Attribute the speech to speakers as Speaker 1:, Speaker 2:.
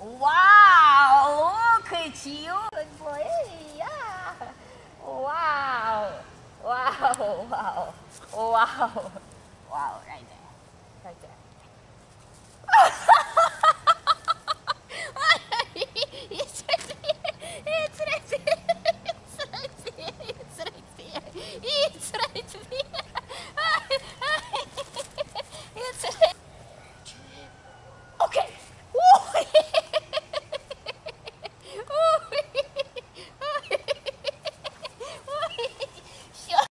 Speaker 1: Wow! Oh, Look at you! Boy. Yeah. Wow. Wow. Wow. Wow. Wow. Right there. Right there. it's right there. It's right there. It's right there. It's right there. It's right there.